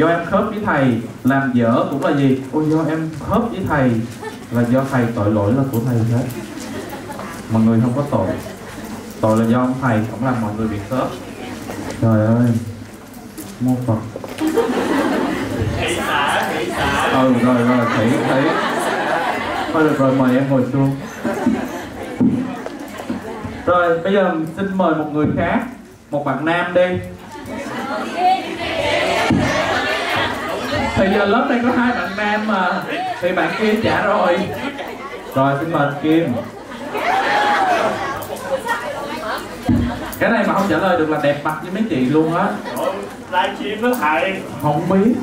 do em khớp với thầy làm dở cũng là gì? Ôi, do em khớp với thầy là do thầy tội lỗi là của thầy hết. Mọi người không có tội. Tội là do ông thầy cũng làm mọi người bị khớp. Trời ơi, mô phật. Ừ rồi rồi, thủy thủy. Thôi được rồi, mời em ngồi xuống. Rồi, bây giờ xin mời một người khác, một bạn nam đi. Thì giờ lớp đây có hai bạn nam mà. Thì bạn kia trả rồi. Rồi xin mời kim. Cái này mà không trả lời được là đẹp mặt với mấy chị luôn á. Livestream đó thầy. Không biết